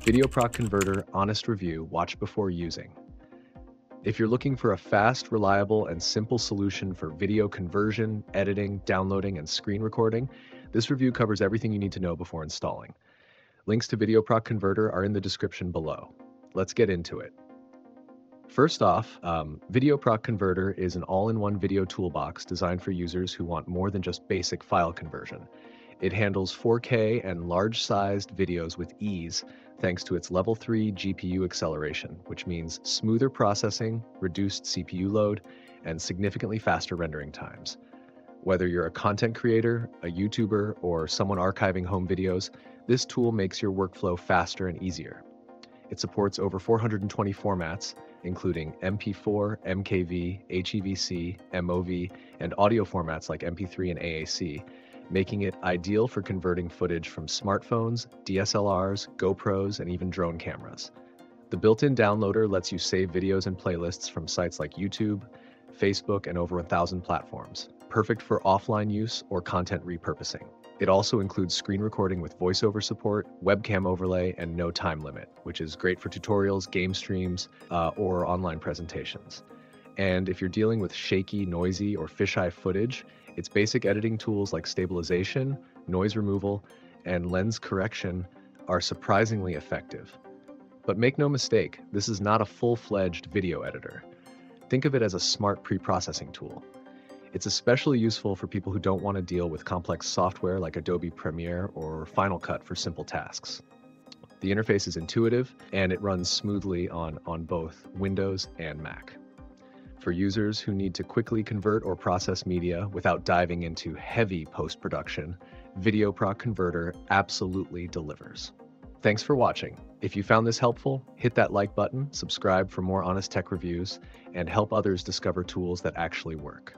VideoProc Converter Honest Review Watch Before Using. If you're looking for a fast, reliable, and simple solution for video conversion, editing, downloading, and screen recording, this review covers everything you need to know before installing. Links to VideoProc Converter are in the description below. Let's get into it. First off, um, VideoProc Converter is an all-in-one video toolbox designed for users who want more than just basic file conversion. It handles 4K and large-sized videos with ease thanks to its level 3 GPU acceleration, which means smoother processing, reduced CPU load, and significantly faster rendering times. Whether you're a content creator, a YouTuber, or someone archiving home videos, this tool makes your workflow faster and easier. It supports over 420 formats, including MP4, MKV, HEVC, MOV, and audio formats like MP3 and AAC, making it ideal for converting footage from smartphones, DSLRs, GoPros, and even drone cameras. The built-in downloader lets you save videos and playlists from sites like YouTube, Facebook, and over a thousand platforms, perfect for offline use or content repurposing. It also includes screen recording with voiceover support, webcam overlay, and no time limit, which is great for tutorials, game streams, uh, or online presentations. And if you're dealing with shaky, noisy, or fisheye footage, its basic editing tools like stabilization, noise removal, and lens correction are surprisingly effective. But make no mistake, this is not a full-fledged video editor. Think of it as a smart pre-processing tool. It's especially useful for people who don't want to deal with complex software like Adobe Premiere or Final Cut for simple tasks. The interface is intuitive and it runs smoothly on, on both Windows and Mac. For users who need to quickly convert or process media without diving into heavy post-production, VideoProc Converter absolutely delivers. Thanks for watching. If you found this helpful, hit that like button, subscribe for more honest tech reviews, and help others discover tools that actually work.